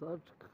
Sarçık.